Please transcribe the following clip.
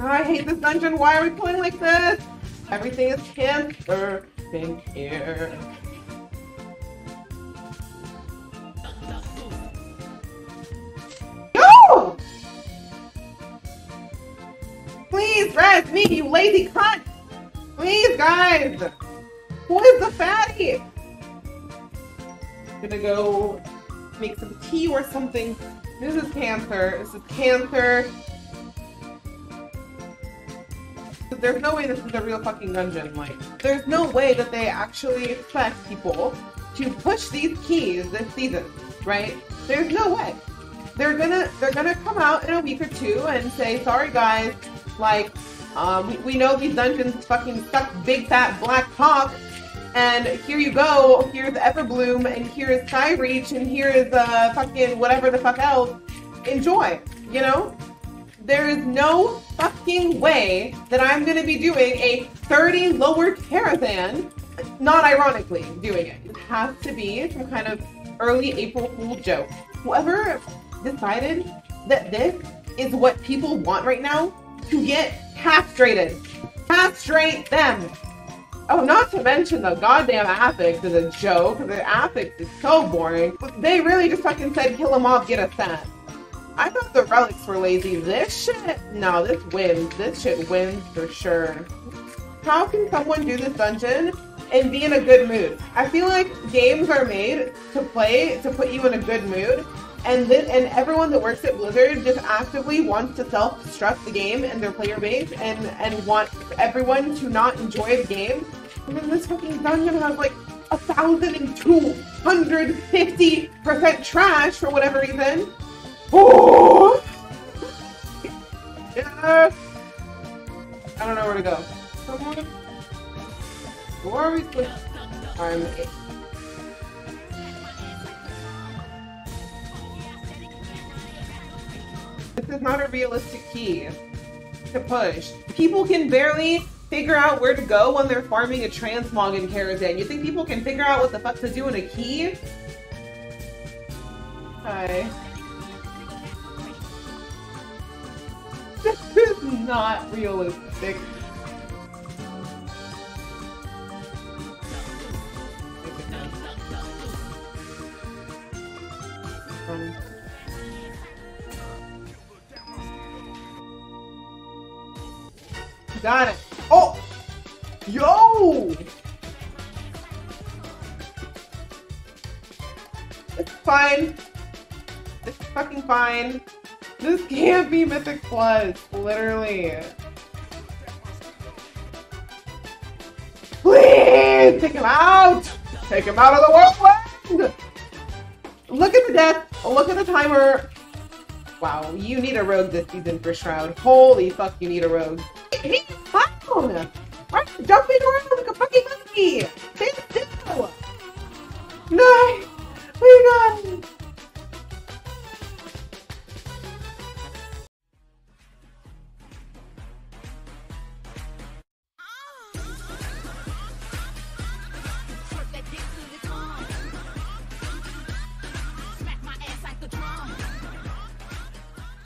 I hate this dungeon. Why are we playing like this? Everything is cancer in here. No! Please res me, you lazy cunt! Please, guys! Who is the fatty? I'm Gonna go make some tea or something. This is cancer. This is cancer. There's no way this is a real fucking dungeon. Like, there's no way that they actually expect people to push these keys this season, right? There's no way. They're gonna they're gonna come out in a week or two and say, sorry guys, like, um, we, we know these dungeons fucking suck big fat black cock, and here you go, here's Everbloom, and here's Skyreach, and here is uh fucking whatever the fuck else. Enjoy, you know? There is no fucking way that I'm gonna be doing a 30 lower Karazhan, not ironically doing it. It has to be some kind of early April Fool joke. Whoever decided that this is what people want right now to get castrated. Castrate them. Oh, not to mention the goddamn affix is a joke. The affix is so boring. They really just fucking said kill them off, get a stat. I thought the relics were lazy. This shit, no, this wins. This shit wins for sure. How can someone do this dungeon and be in a good mood? I feel like games are made to play to put you in a good mood, and and everyone that works at Blizzard just actively wants to self-destruct the game and their player base, and and want everyone to not enjoy the game. And then this fucking dungeon has like a thousand and two hundred fifty percent trash for whatever reason. Oh! Yes! I don't know where to go. Someone? Where are we I'm is not a realistic key to push. People can barely figure out where to go when they're farming a transmog in Karazhan. You think people can figure out what the fuck to do in a key? Hi. This is not realistic. Um, got it. Oh! Yo! It's fine. It's fucking fine. This can't be Mythic Plus, literally. Please take him out! Take him out of the whirlwind! Look at the death. Look at the timer. Wow, you need a rogue this season for Shroud. Holy fuck, you need a rogue. Down! Why jumping around like a fucking monkey?